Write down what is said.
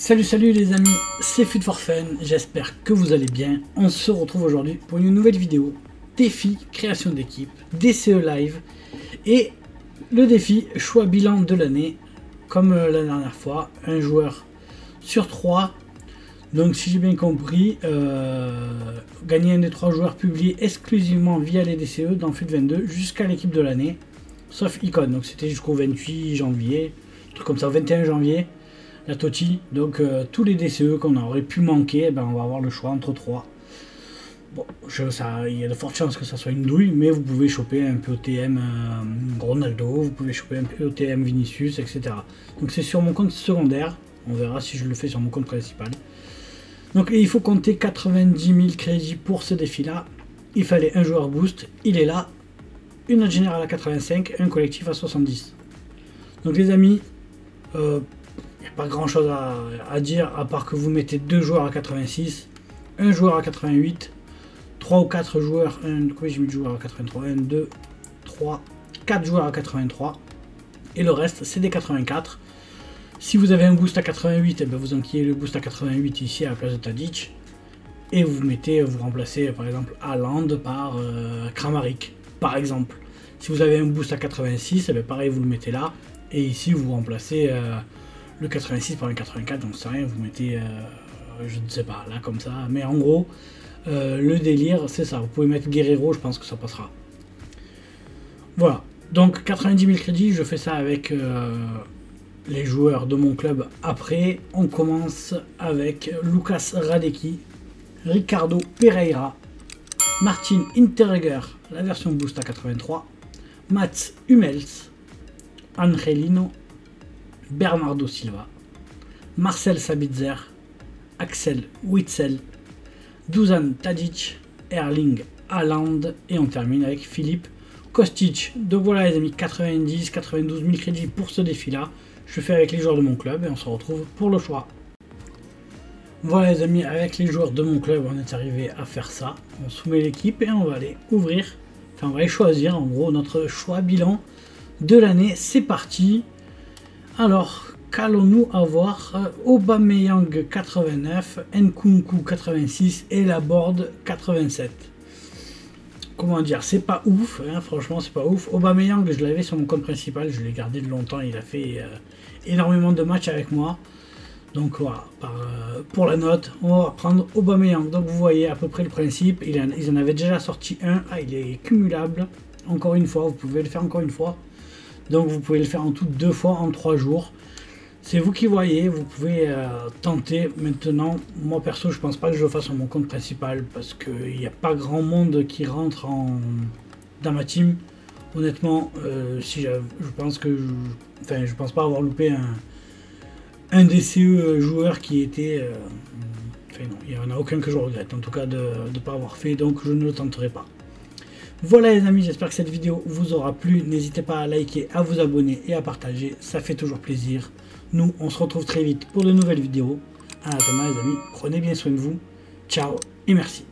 Salut salut les amis, c'est Food for Fun, j'espère que vous allez bien. On se retrouve aujourd'hui pour une nouvelle vidéo, défi création d'équipe, DCE live et le défi choix bilan de l'année, comme euh, la dernière fois, un joueur sur trois. Donc si j'ai bien compris, euh, gagner un des trois joueurs publiés exclusivement via les DCE dans FUT 22 jusqu'à l'équipe de l'année, sauf Icon, donc c'était jusqu'au 28 janvier, truc comme ça, 21 janvier la TOTI. Donc euh, tous les DCE qu'on aurait pu manquer, eh ben, on va avoir le choix entre trois. Bon, il y a de fortes chances que ça soit une douille, mais vous pouvez choper un POTM euh, Ronaldo, vous pouvez choper un POTM Vinicius, etc. Donc c'est sur mon compte secondaire. On verra si je le fais sur mon compte principal. Donc il faut compter 90 000 crédits pour ce défi-là. Il fallait un joueur boost, il est là. Une générale à 85, un collectif à 70. Donc les amis, euh, n'y a pas grand chose à, dire à part que vous mettez deux joueurs à 86, un joueur à 88, 3 ou 4 joueurs, à 83, 1, 2, 3, 4 joueurs à 83 et le reste c'est des 84. Si vous avez un boost à 88, et bien vous enquillez le boost à 88 ici à la place de Tadic et vous mettez, vous remplacez par exemple Haaland par euh, Kramaric par exemple. Si vous avez un boost à 86, et eh bien pareil vous le mettez là et ici vous remplacez euh, le 86 par le 84, donc c'est rien, vous mettez, euh, je ne sais pas, là comme ça. Mais en gros, euh, le délire, c'est ça. Vous pouvez mettre Guerrero, je pense que ça passera. Voilà. Donc 90 000 crédits, je fais ça avec euh, les joueurs de mon club. Après, on commence avec Lucas Radecki, Ricardo Pereira, Martin Interreger, la version boost à 83, Mats Hummels, Angelino Bernardo Silva, Marcel Sabitzer, Axel Witzel, Dusan Tadic, Erling Haaland et on termine avec Philippe Kostic. Donc voilà les amis, 90, 92 000 crédits pour ce défi-là. Je fais avec les joueurs de mon club et on se retrouve pour le choix. Voilà les amis, avec les joueurs de mon club, on est arrivé à faire ça. On soumet l'équipe et on va aller ouvrir, enfin on va aller choisir en gros notre choix bilan de l'année. C'est parti alors, qu'allons-nous avoir euh, Aubameyang 89, Nkunku 86 et la board 87. Comment dire, c'est pas ouf, hein, franchement c'est pas ouf. Aubameyang, je l'avais sur mon compte principal, je l'ai gardé de longtemps, il a fait euh, énormément de matchs avec moi. Donc voilà, euh, pour la note, on va prendre Aubameyang. Donc vous voyez à peu près le principe, il ils en avaient déjà sorti un, ah, il est cumulable. Encore une fois, vous pouvez le faire encore une fois. Donc vous pouvez le faire en tout deux fois en trois jours. C'est vous qui voyez, vous pouvez euh, tenter maintenant. Moi perso, je pense pas que je le fasse sur mon compte principal parce qu'il n'y a pas grand monde qui rentre en, dans ma team. Honnêtement, euh, si je pense que enfin, je pense pas avoir loupé un, un DCE joueur qui était. Euh, enfin non, il n'y en a aucun que je regrette, en tout cas de ne pas avoir fait, donc je ne le tenterai pas. Voilà les amis, j'espère que cette vidéo vous aura plu. N'hésitez pas à liker, à vous abonner et à partager, ça fait toujours plaisir. Nous, on se retrouve très vite pour de nouvelles vidéos. À attendant les amis, prenez bien soin de vous. Ciao et merci.